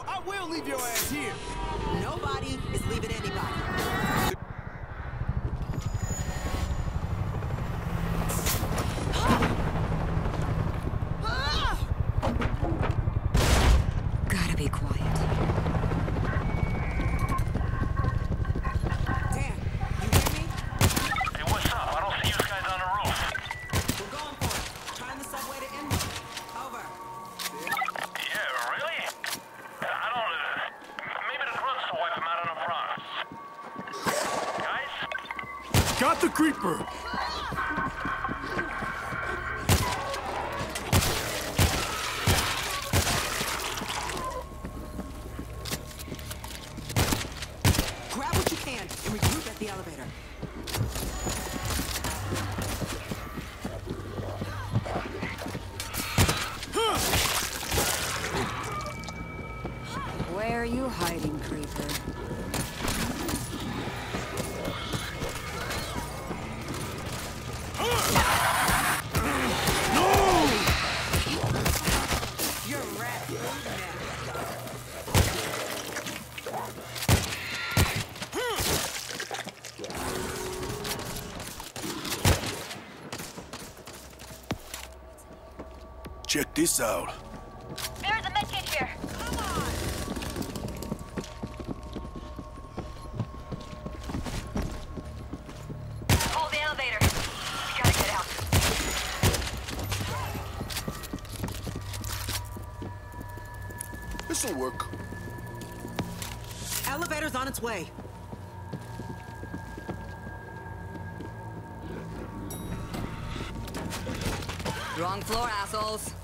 I will leave your ass here. Nobody is leaving anybody. Creeper. Check this out. There's a medkit here. Hold the elevator. We gotta get out. This'll work. Elevator's on its way. Wrong floor, assholes.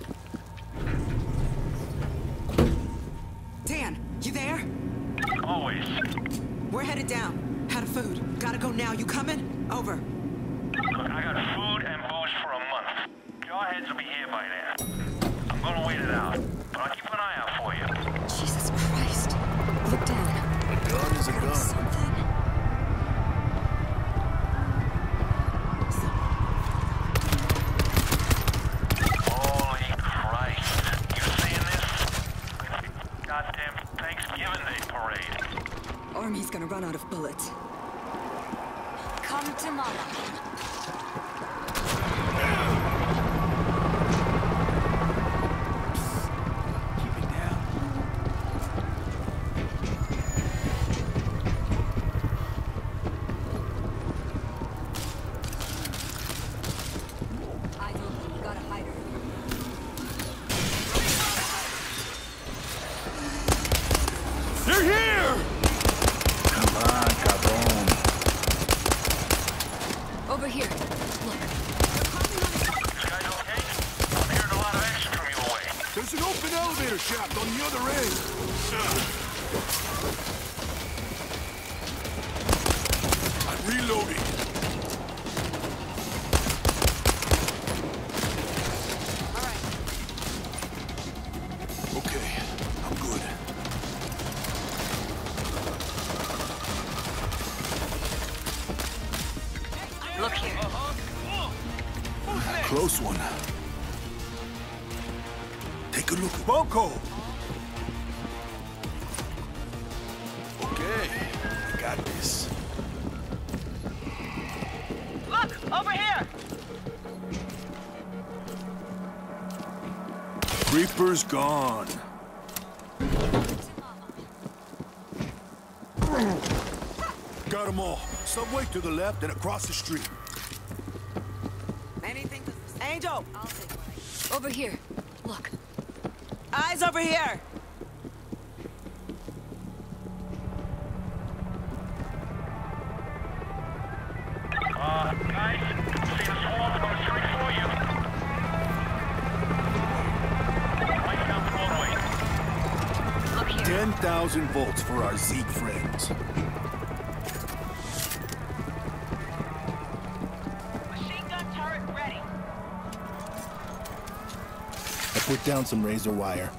They're here! Come on, cabron. Over here. Look. Guys okay? I'm hearing a lot of action from you away. There's an open elevator shaft on the other end. I'm to the left and across the street. Anything to... Angel! I'll take. Over here. Look. Eyes over here! Uh, guys, see the swarm coming straight for you. Right down the. Look here. 10,000 volts for our Zeke friends. Put down some razor wire.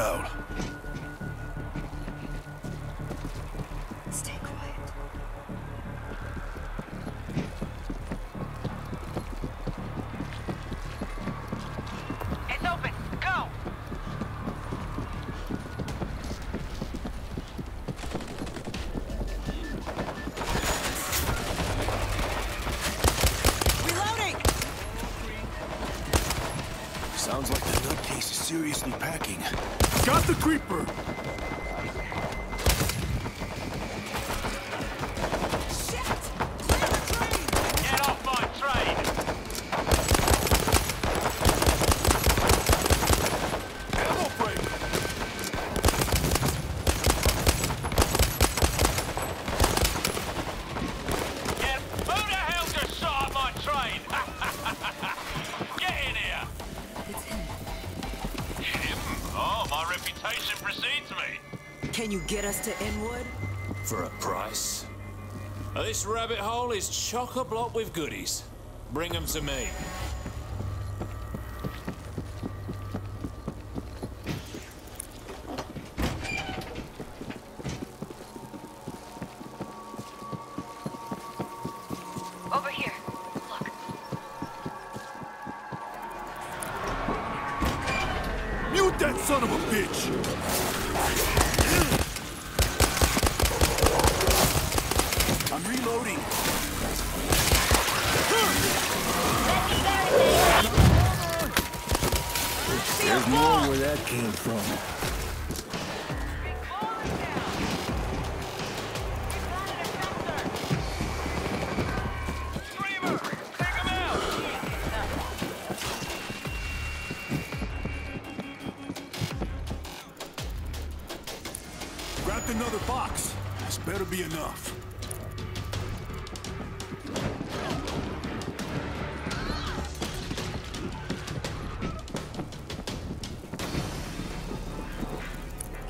out. to Inwood? For a price? This rabbit hole is chock-a-block with goodies. Bring them to me.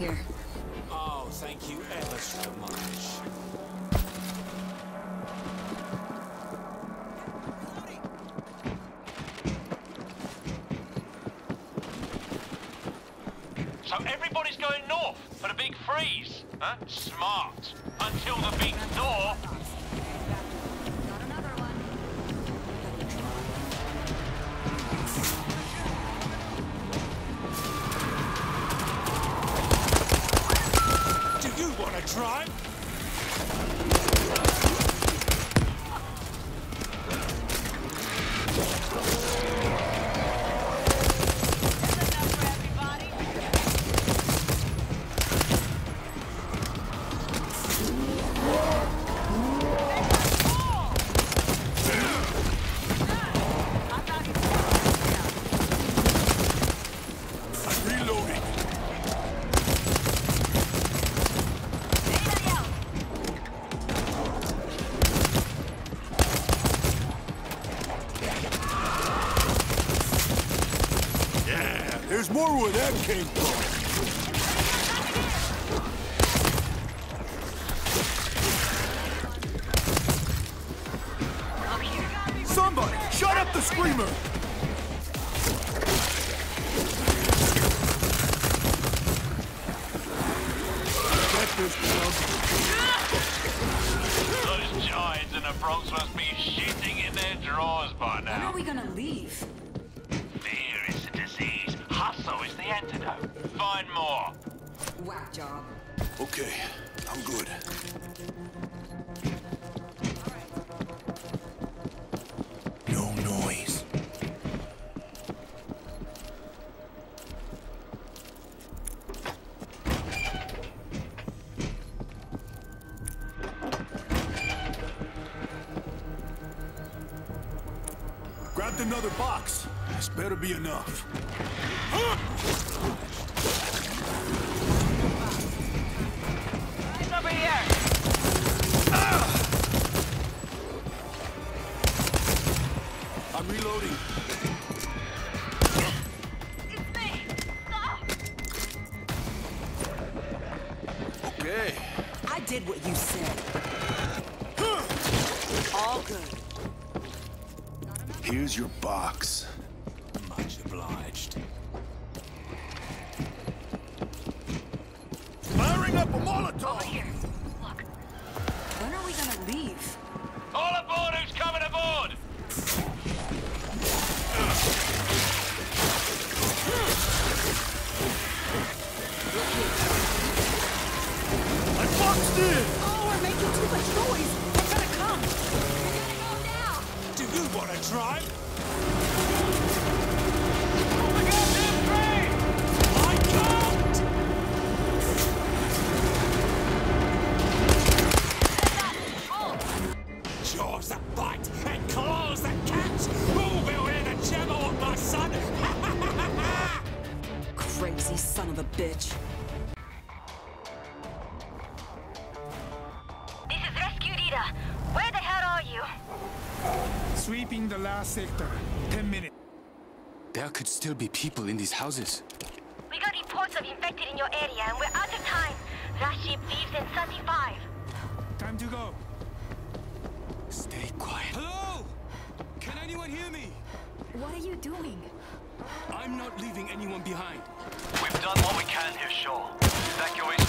here. Oh, thank you ever so much. So everybody's going north for the big freeze. Huh? Smart. Until the big north Chris Cross. Those giants in the Bronx must be shitting in their drawers by now. When are we gonna leave? Fear is the disease. Hustle is the antidote. Find more. Whack job. Okay, I'm good. enough. could still be people in these houses. We got reports of infected in your area, and we're out of time. Last ship leaves in 35. Time to go. Stay quiet. Hello! Can anyone hear me? What are you doing? I'm not leaving anyone behind. We've done what we can here, sure. Evacuation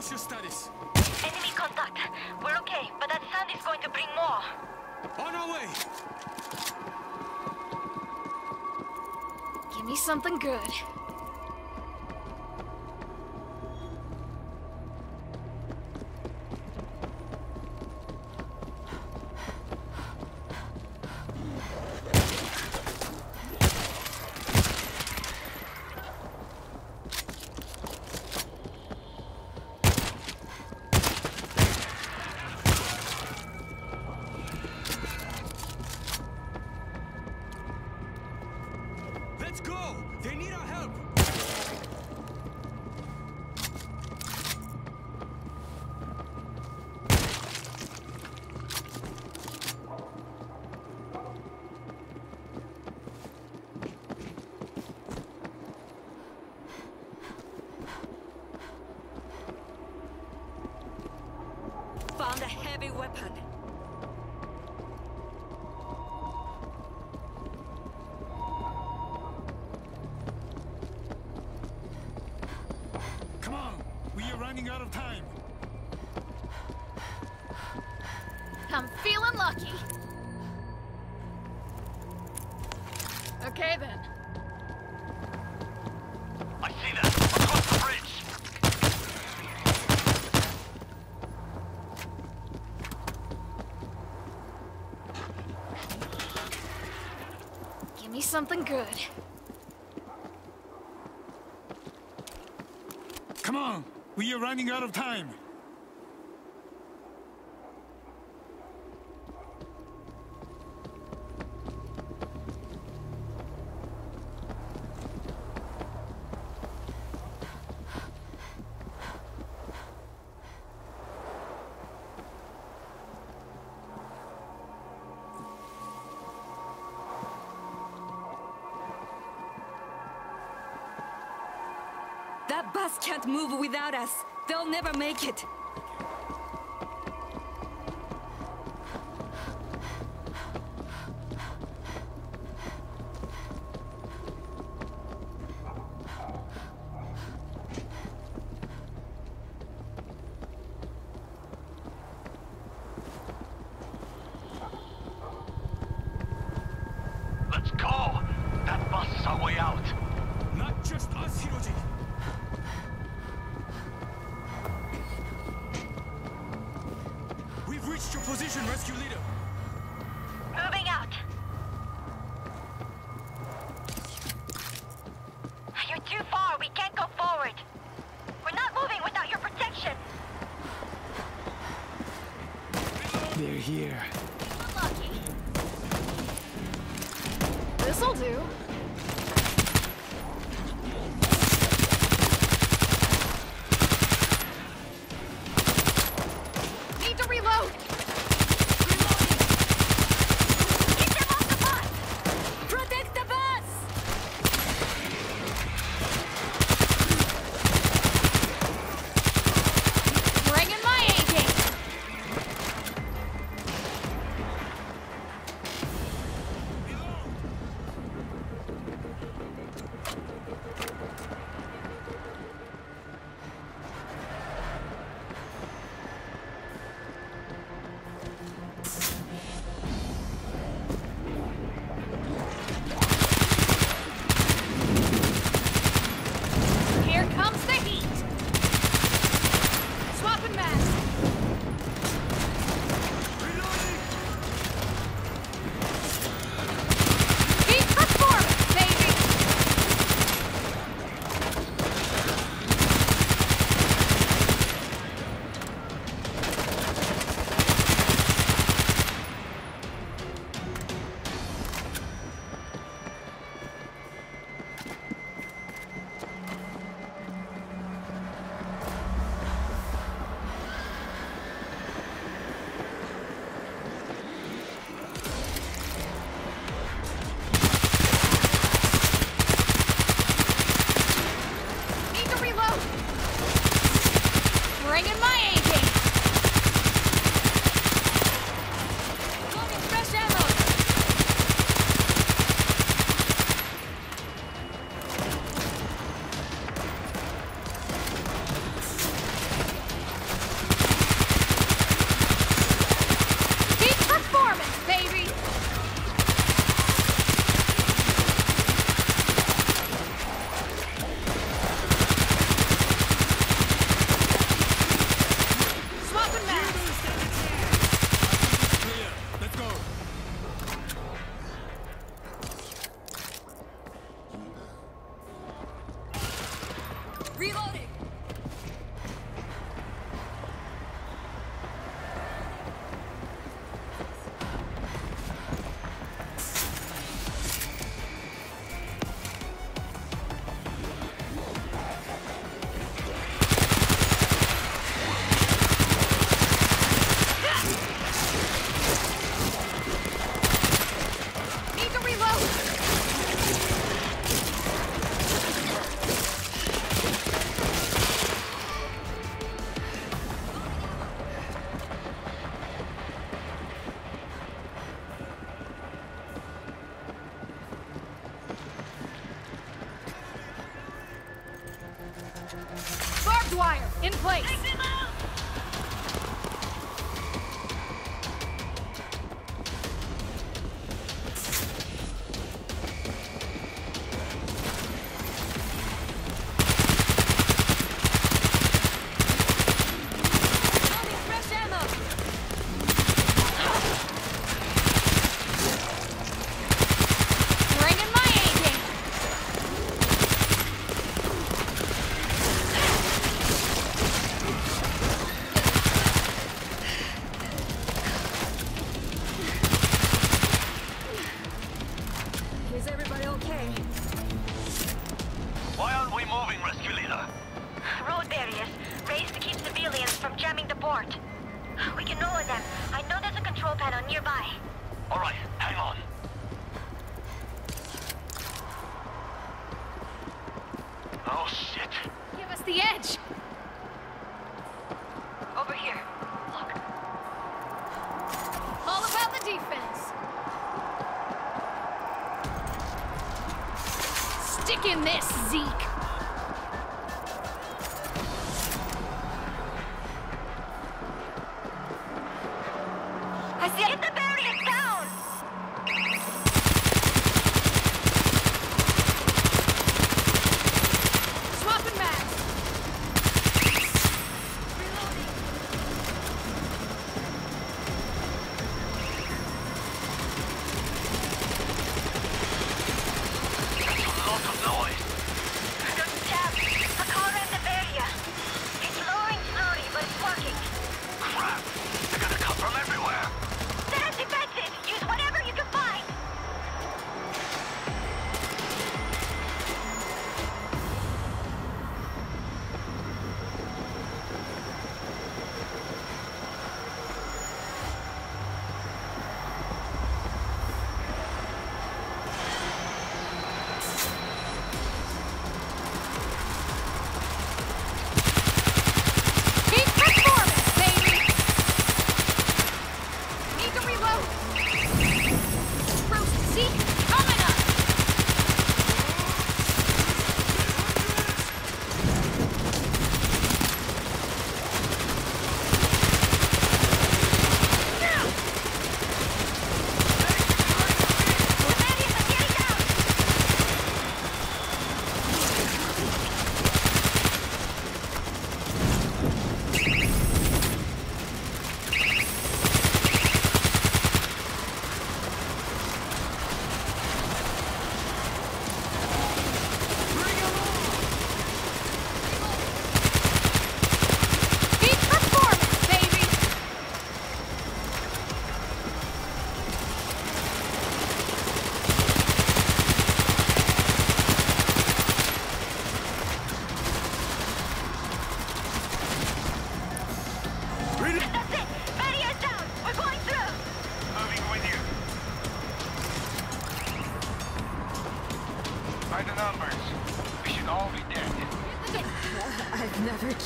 What's your status? Enemy contact. We're okay, but that sand is going to bring more. On our way! Give me something good. Good. Come on, we are running out of time. They'll never make it.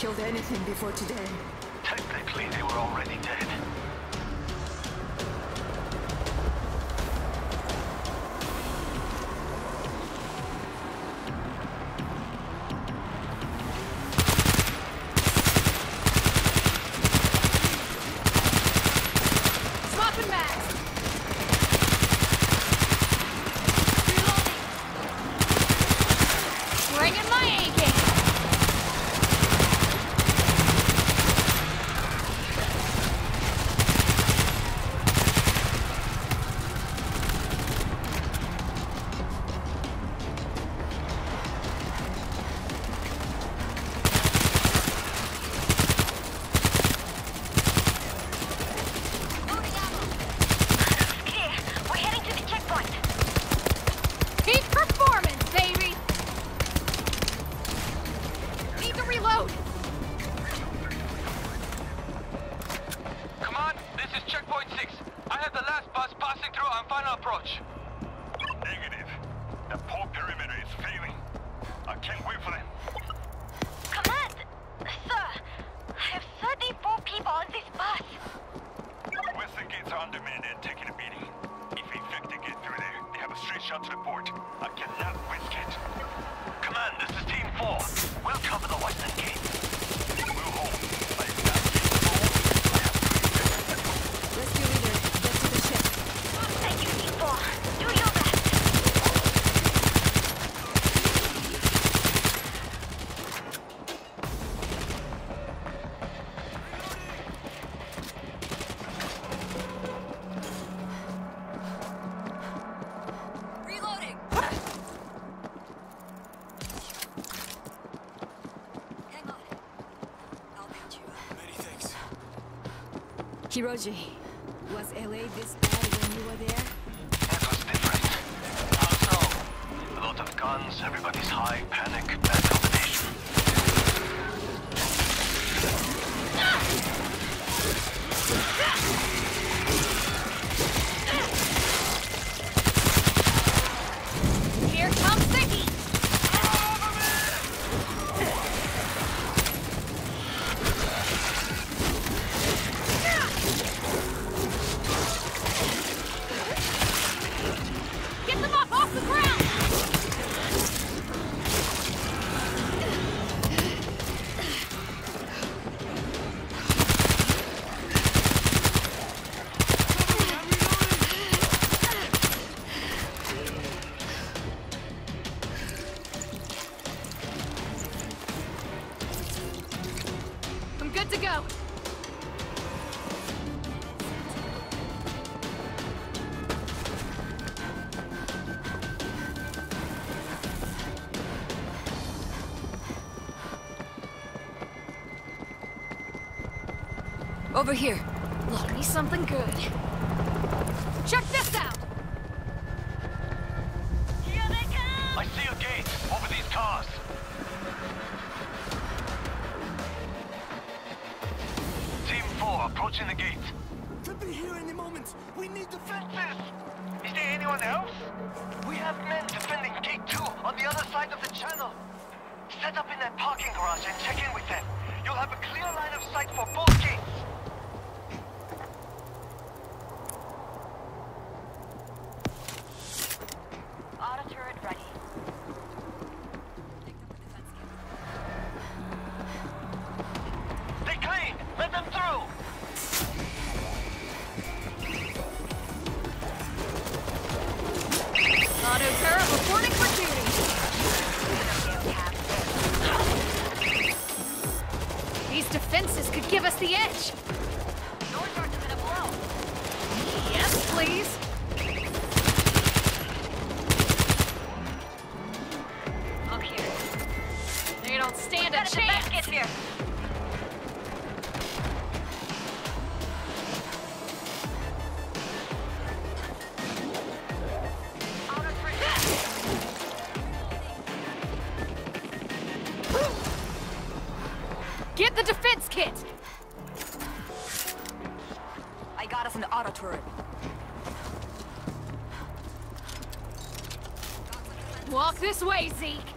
Killed anything before today. Technically, they were already dead. Hiroji. good to go. Over here. Look. Me something good. Check this out! The defense kit! I got us an auto turret. Walk this way, Zeke!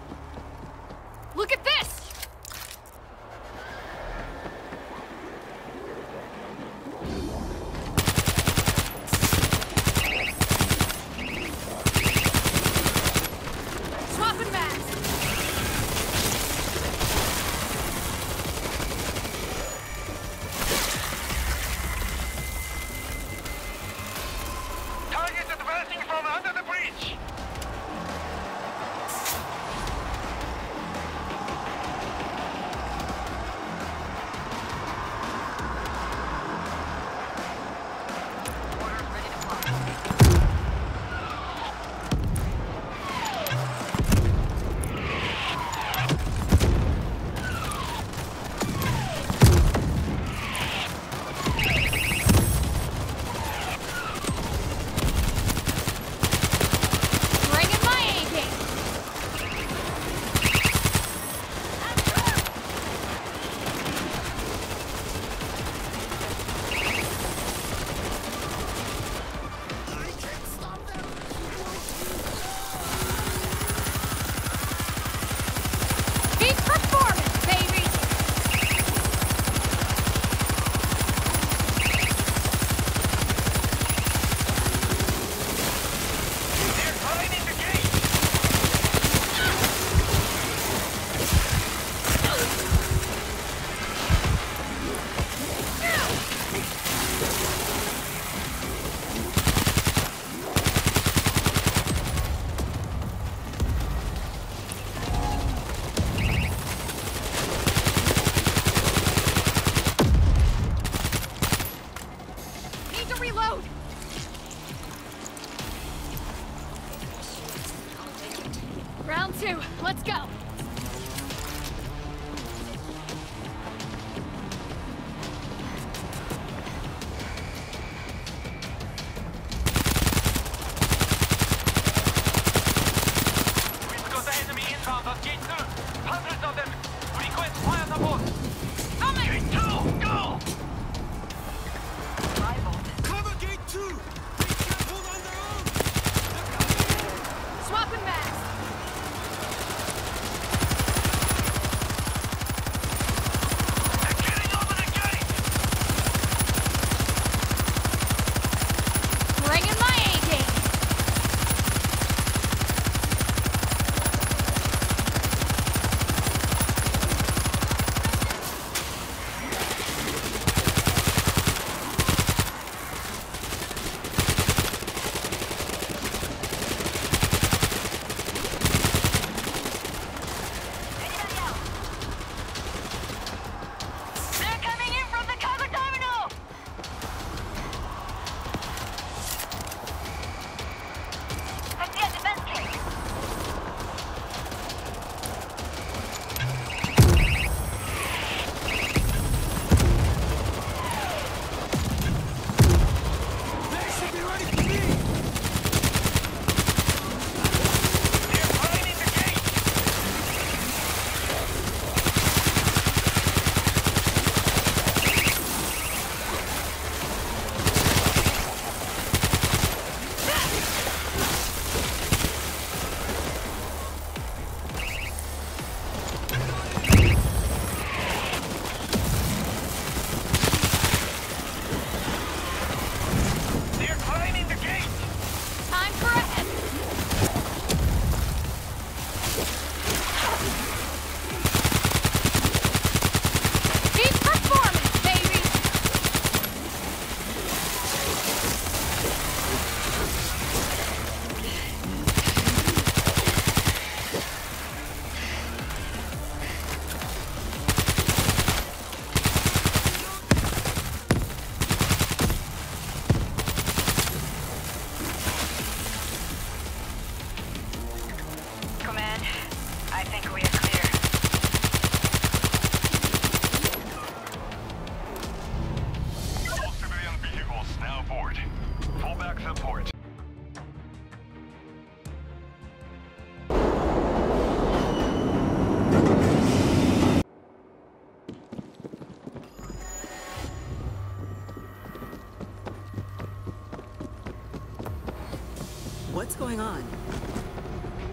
Going on?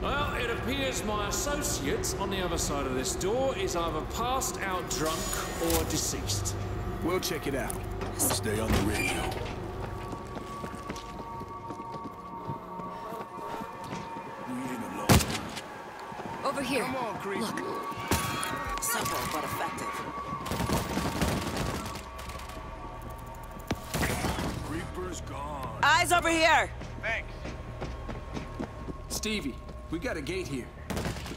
Well, it appears my associate on the other side of this door is either passed out drunk or deceased. We'll check it out. Stay on the radio. We ain't alone. Over here. Come on, creep. Look. Simple but effective. Creeper's gone. Eyes over here! Stevie, we got a gate here.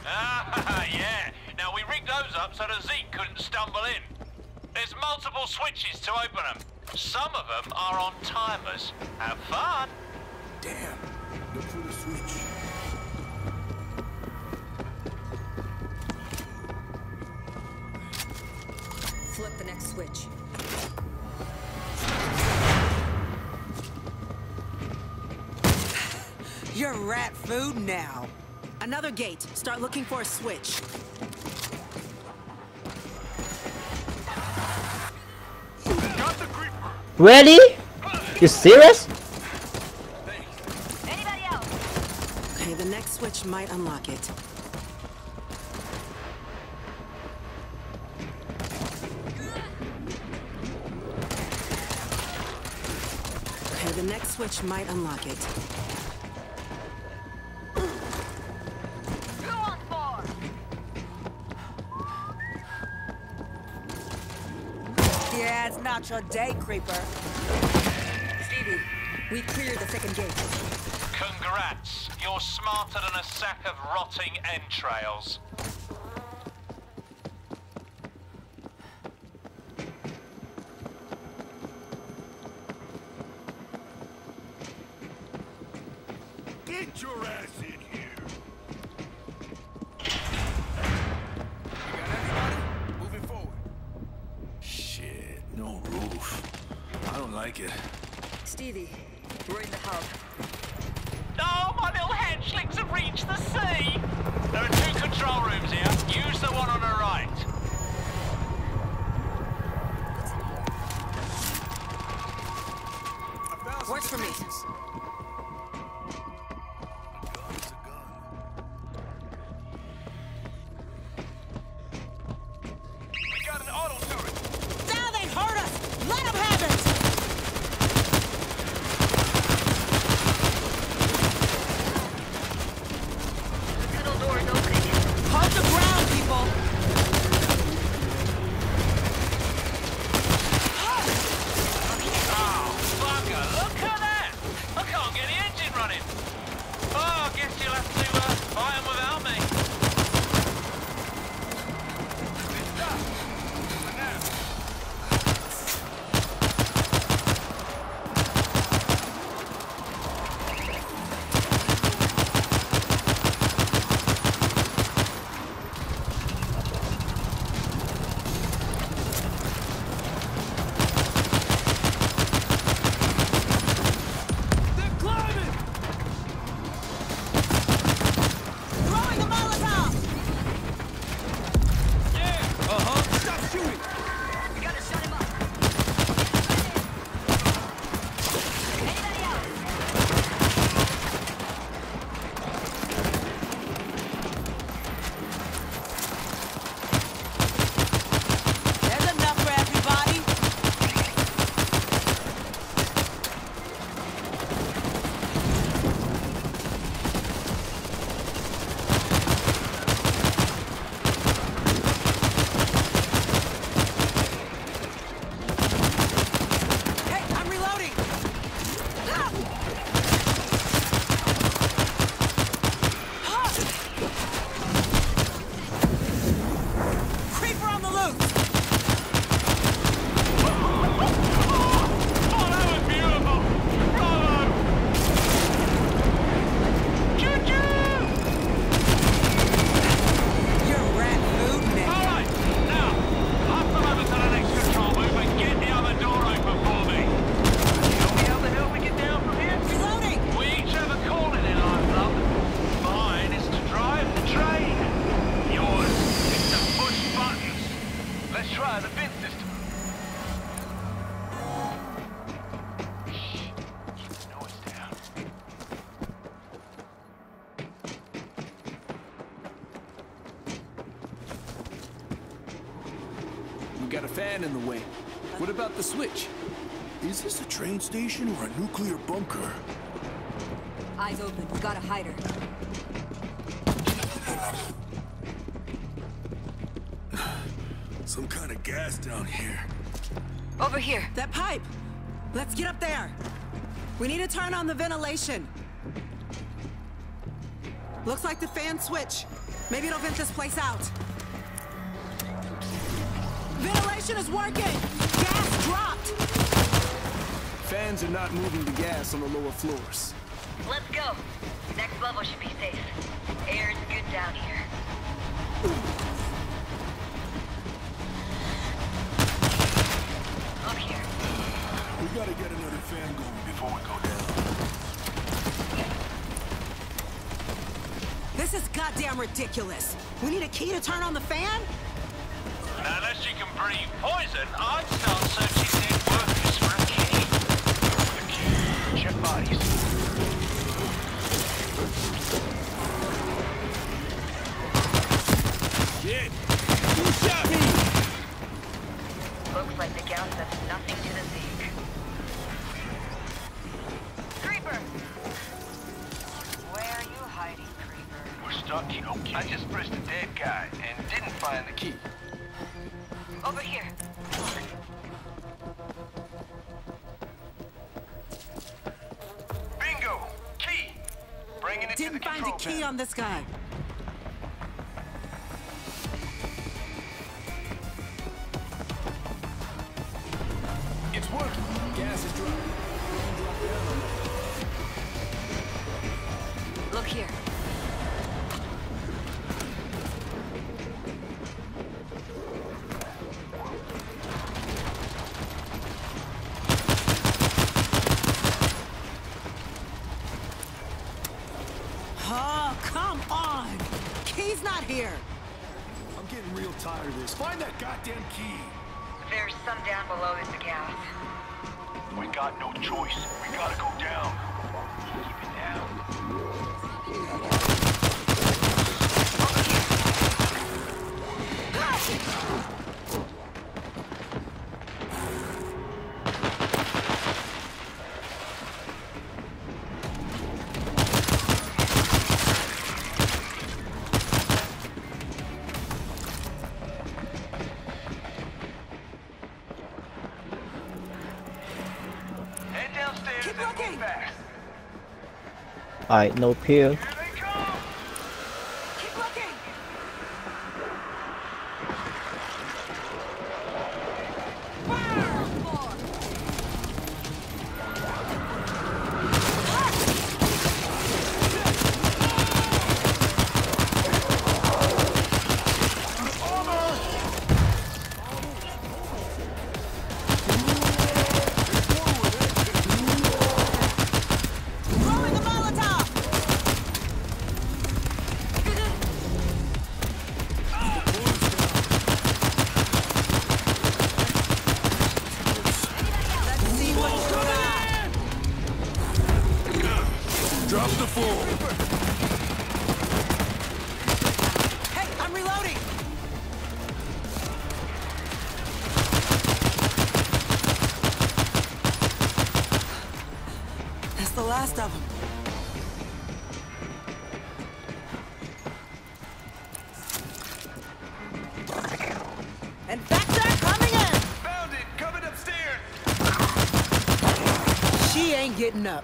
Ah, yeah. Now, we rigged those up so that Zeke couldn't stumble in. There's multiple switches to open them. Some of them are on timers. Have fun. Damn. Look for the switch. You're rat food now. Another gate. Start looking for a switch. Got the creeper. Really? You serious? Anybody else? Okay, the next switch might unlock it. Okay, the next switch might unlock it. Not your day, creeper. Stevie, we cleared the second gate. Congrats. You're smarter than a sack of rotting entrails. Train station or a nuclear bunker? Eyes open. We gotta hide her. Some kind of gas down here. Over here. That pipe. Let's get up there. We need to turn on the ventilation. Looks like the fan switch. Maybe it'll vent this place out. Ventilation is working! Gas dropped! Fans are not moving the gas on the lower floors. Let's go. Next level should be safe. Air's good down here. Up here. We gotta get another fan going before we go down. This is goddamn ridiculous. We need a key to turn on the fan? Now, unless you can breathe poison, I'd start searching dead workers for a key. A key. Check bodies. Shit! Who shot me? Looks like the gas does nothing to the Zeke. Key on this guy. Here! I'm getting real tired of this. Find that goddamn key. There's some down below this gas. We got no choice. We gotta go down. Keep it down. Alright, no pill. Last of them. And coming in! Found it! Coming upstairs! She ain't getting up.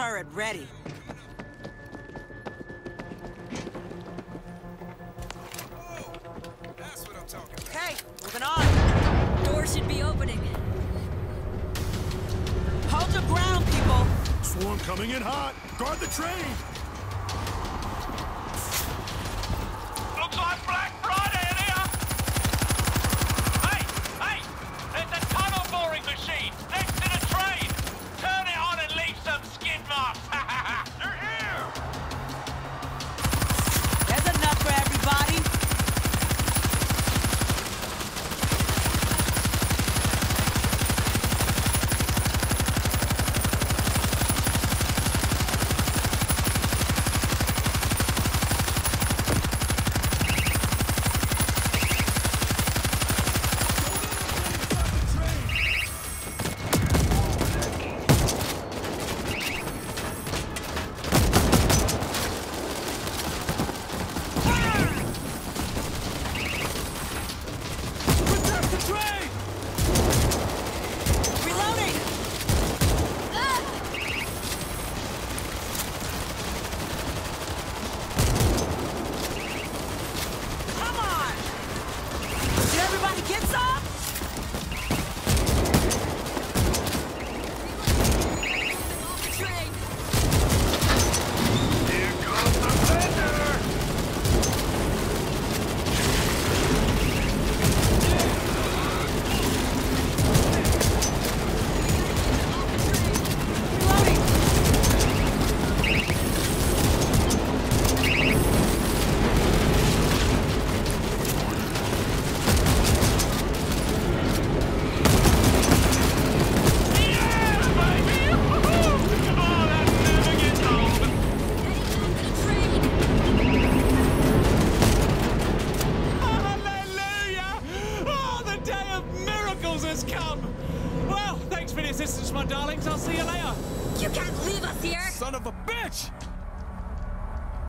Turret ready.